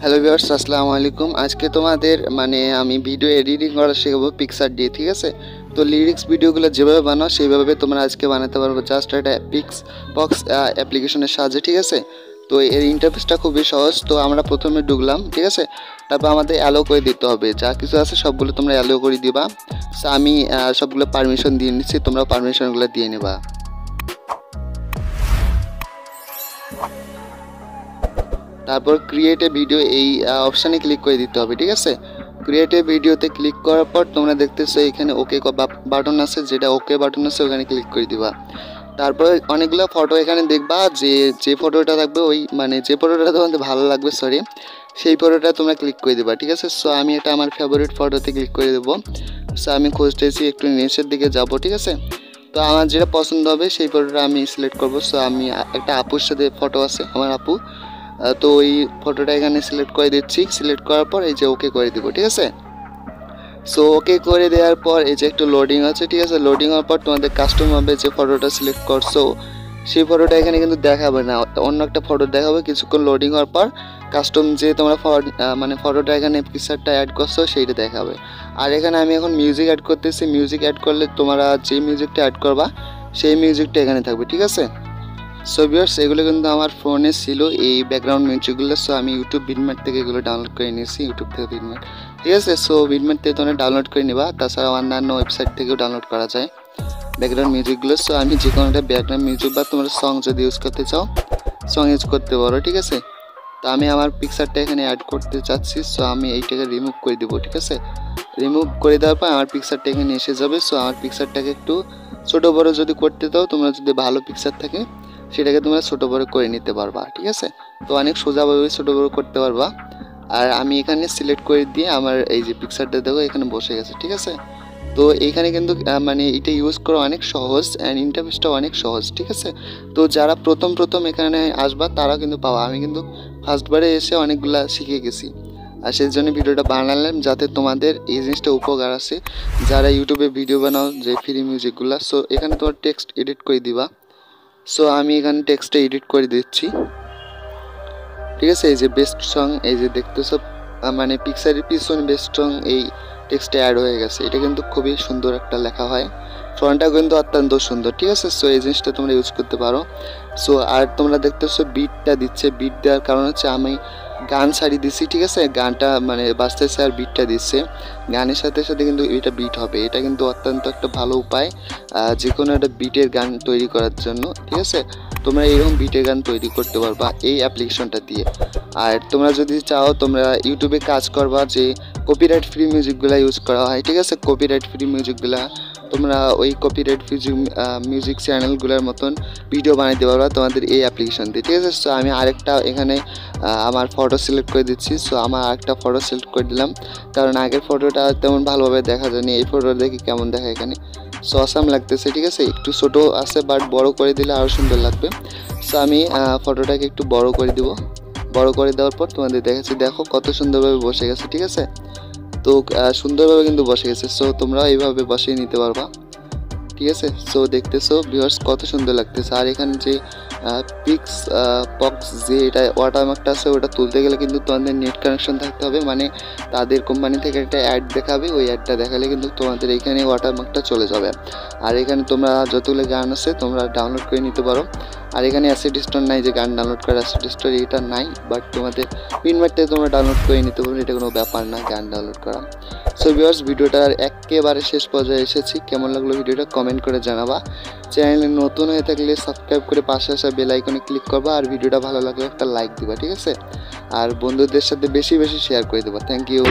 Hello viewers আসসালামু আলাইকুম। আজকে তোমাদের মানে আমি ভিডিও এডিটিং করা শেখাবো পিকচার দিয়ে, ঠিক আছে? তো লিরিক্স ভিডিওগুলো যেভাবে বানাও, সেইভাবে তোমরা আজকে বানাতে পারব। জাস্ট একটা পিক্স বক্স অ্যাপ্লিকেশনের সাহায্যে, ঠিক আছে? তো এর ইন্টারফেসটা খুবই সহজ। তো আমরা প্রথমে ঢুকলাম, ঠিক আছে? তারপর আমাদের অ্যালো করে দিতে হবে। যা কিছু আছে সবগুলো তোমরা অ্যালো করে দিবা। আমি সবগুলো পারমিশন দিয়ে নিচ্ছি। তোমরা পারমিশনগুলো দিয়ে নেবা। তারপর ক্রিয়েট এ ভিডিও এই অপশানে ক্লিক করে দিতে হবে, ঠিক আছে? ক্রিয়েট এ ভিডিওতে ক্লিক করার পর তোমরা দেখতেছো এখানে ওকে বাটন আছে, যেটা ওকে বাটন আছে, ওখানে ক্লিক করে দিবা। তারপরে অনেকগুলো ফটো এখানে দেখবা যে যে ফটোটা থাকবে ওই মানে যে ফটোটা তোমাদের ভালো লাগবে সরি সেই ফটোটা তোমরা ক্লিক করে দেবা, ঠিক আছে? সো আমি এটা আমার ফেভারিট ফটোতে ক্লিক করে দেবো। সো আমি খুঁজতেছি একটু নিচের দিকে যাব, ঠিক আছে? তো আমার যেটা পছন্দ হবে সেই ফটোটা আমি সিলেক্ট করব। সো আমি একটা আপুর সাথে ফটো আছে, আমার আপু। তো ওই ফটোটা এখানে সিলেক্ট করে দিচ্ছি। সিলেক্ট করার পর এই যে ওকে করে দিব, ঠিক আছে? সো ওকে করে দেওয়ার পর এই যে একটু লোডিং আছে, ঠিক আছে? লোডিং হওয়ার পর তোমাদের কাস্টম হবে যে ফটোটা সিলেক্ট করছ। সেই ফটোটা এখানে কিন্তু দেখাবে না। অন্য একটা ফটো দেখাবে। কিছুক্ষণ লোডিং হওয়ার পর কাস্টম যে তোমরা মানে ফটোটা এখানে পিকচারটা অ্যাড করছ, সেইটা দেখাবে। আর এখানে আমি এখন মিউজিক অ্যাড করতেছি। মিউজিক অ্যাড করলে তোমরা যে মিউজিকটা অ্যাড করবা, সেই মিউজিকটা এখানে থাকবে, ঠিক আছে? সো ভিউয়ার্স এগুলো কিন্তু আমার ফোনে ছিল, এই ব্যাকগ্রাউন্ড মিউজিকগুলো সো আমি ইউটিউব বিটম্যাট থেকে এগুলো ডাউনলোড করে নিয়েছি ইউটিউব থেকে বিটম্যাট ঠিক আছে? সো বিটম্যাট থেকে তোমরা ডাউনলোড করে নিবা। তাছাড়া অন্যান্য ওয়েবসাইট থেকেও ডাউনলোড করা যায় ব্যাকগ্রাউন্ড মিউজিকগুলো সো আমি যে কোনো একটা ব্যাকগ্রাউন্ড মিউজিক বা তোমরা সং যদি ইউজ করতে চাও সং ইউজ করতে পারো, ঠিক আছে? তো আমি আমার পিকচারটা এখানে অ্যাড করতে চাচ্ছি। সো আমি এইটাকে রিমুভ করে দেবো, ঠিক আছে? রিমুভ করে দেওয়ার পর আমার পিকচারটা এখানে এসে যাবে। সো আমার পিকচারটাকে একটু ছোটো বড়ো যদি করতে দাও, তোমরা যদি ভালো পিকচার থাকে, সেটাকে তোমরা ছোটো বড়ো করে নিতে পারবা, ঠিক আছে? তো অনেক সোজাভাবে ছোটো বড়ো করতে পারবা। আর আমি এখানে সিলেক্ট করে দিয়ে আমার এই যে পিকচারটা দেখো, এখানে বসে গেছে, ঠিক আছে? তো এইখানে কিন্তু মানে এটা ইউজ করা অনেক সহজ অ্যান্ড ইন্টারফেসটা অনেক সহজ, ঠিক আছে? তো যারা প্রথম প্রথম এখানে আসবা তারা কিন্তু পাওয়া আমি কিন্তু ফার্স্টবারে এসে অনেকগুলা শিখে গেছি। আর সেই জন্য ভিডিওটা বানালাম যাতে তোমাদের এই জিনিসটা উপকার আছে যারা ইউটিউবে ভিডিও বানাও, যে ফ্রি মিউজিকগুলো সো এখানে তোমার টেক্সট এডিট করে দিবা। সো আমি এখানে টেক্সটটা এডিট করে দিচ্ছি। ঠিক আছে? এই যে বেস্ট সং এই যে দেখতেছো মানে পিকচারের পিছনে বেস্ট সং এই টেক্সটে অ্যাড হয়ে গেছে। এটা কিন্তু খুবই সুন্দর একটা লেখা হয়। ফ্রন্টটা কিন্তু অত্যন্ত সুন্দর, ঠিক আছে? সো এই জিনিসটা তোমরা ইউজ করতে পারো। সো আর তোমরা দেখতেছো বিটটা দিচ্ছে। বিট দেওয়ার কারণ হচ্ছে আমি গান সারি দিচ্ছি ঠিক আছে? গানটা মানে বাজতেছে আর বিটটা দিচ্ছে। গানের সাথে সাথে কিন্তু এটা বিট হবে। এটা কিন্তু অত্যন্ত একটা ভালো উপায় যে কোনো একটা বিটের গান তৈরি করার জন্য, ঠিক আছে? তোমরা এরকম বিটের গান তৈরি করতে পারবা এই অ্যাপ্লিকেশনটা দিয়ে। আর তোমরা যদি চাও, তোমরা ইউটিউবে কাজ করবা যে কপিরাইট ফ্রি মিউজিকগুলো ইউজ করা হয়, ঠিক আছে? কপিরাইট ফ্রি মিউজিকগুলো তোমরা ওই কপিরাইট মিউজিক মিউজিক চ্যানেলগুলোর মতন ভিডিও বানাইতে পারবা তোমাদের এই অ্যাপ্লিকেশন দিয়ে, ঠিক আছে? সো আমি আরেকটা এখানে আমার ফটো সিলেক্ট করে দিচ্ছি। সো আমার আরেকটা ফটো সিলেক্ট করে দিলাম। কারণ আগের ফটোটা তেমন ভালোভাবে দেখা যায়নি। এই ফটো দেখি কেমন দেখা এখানে? সো অসাম লাগতেছে, ঠিক আছে? একটু ছোটো আছে বাট বড় করে দিলে আরও সুন্দর লাগবে। সো আমি ফটোটাকে একটু বড় করে দিব। বড় করে দেওয়ার পর তোমাদের দেখাচ্ছি, দেখো কত সুন্দরভাবে বসে গেছে, ঠিক আছে? তো সুন্দরভাবে কিন্তু বসে গেছে সো তোমরা এইভাবে বসিয়ে নিতে পারবা, ঠিক আছে? সো দেখতেছো ভিউয়ার্স কত সুন্দর লাগতেছে, আর এখানে যে পিক্স পক্স যে এটা ওয়াটারমার্কটা আছে, ওটা তুলতে গেলে কিন্তু তোমাদের নেট কানেকশন থাকতে হবে মানে তাদের কোম্পানি থেকে একটা অ্যাড দেখাবে, ওই অ্যাডটা দেখালে কিন্তু তোমাদের এখানে ওয়াটারমার্কটা চলে যাবে। আর এখানে তোমরা যতগুলো গান আছে, তোমরা ডাউনলোড করে নিতে পারো। আর এখানে অ্যাসিড স্টোর নাই, যে গান ডাউনলোড করার অ্যাসিড স্টোর এটা নাই বাট তোমাদের পিনমার্ট তোমরা ডাউনলোড করে নিতে পারো, এটা কোনো ব্যাপার না, গান ডাউনলোড করা। সো ভিউয়ার্স ভিডিওটার একেবারে শেষ পর্যায়ে এসেছি, কেমন লাগল ভিডিওটা কমেন্ট করে জানাবা। চ্যানেলে নতুন হয়ে থাকলে সাবস্ক্রাইব করে পাশে আসা বেল আইকনে ক্লিক করবা আর ভিডিওটা ভালো লাগলে একটা লাইক দিবা, ঠিক আছে? আর বন্ধুদের সাথে বেশি বেশি শেয়ার করে দেবা। Thank you